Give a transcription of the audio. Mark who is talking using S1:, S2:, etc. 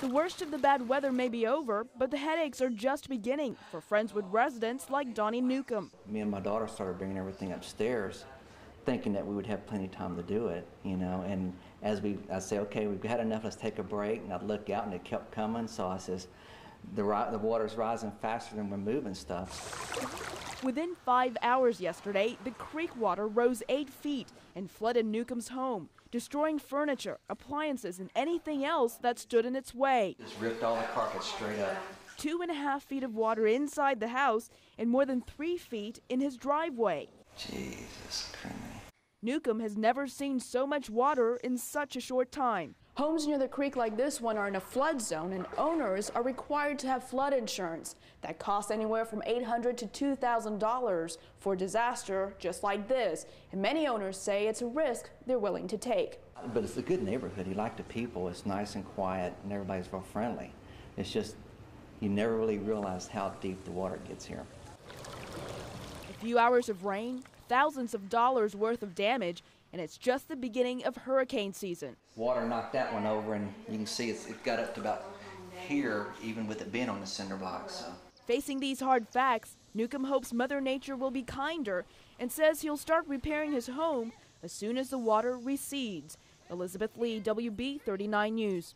S1: The worst of the bad weather may be over, but the headaches are just beginning for Friendswood residents like Donnie Newcomb.
S2: Me and my daughter started bringing everything upstairs, thinking that we would have plenty of time to do it, you know. And as we, I say, okay, we've had enough. Let's take a break. And I'd look out, and it kept coming. So I says, the the water's rising faster than we're moving stuff.
S1: Within five hours yesterday, the creek water rose eight feet and flooded Newcomb's home, destroying furniture, appliances, and anything else that stood in its way.
S2: Just ripped all the carpet straight up.
S1: Two and a half feet of water inside the house and more than three feet in his driveway.
S2: Jesus Christ.
S1: Newcomb has never seen so much water in such a short time. Homes near the creek like this one are in a flood zone, and owners are required to have flood insurance that costs anywhere from $800 to $2,000 for disaster just like this. And many owners say it's a risk they're willing to take.
S2: But it's a good neighborhood. You like the people. It's nice and quiet, and everybody's real friendly. It's just you never really realize how deep the water gets here.
S1: A few hours of rain, thousands of dollars worth of damage, and it's just the beginning of hurricane season.
S2: Water knocked that one over, and you can see it's, it got up to about here, even with it being on the cinder blocks. So.
S1: Facing these hard facts, Newcomb hopes Mother Nature will be kinder and says he'll start repairing his home as soon as the water recedes. Elizabeth Lee, WB 39 News.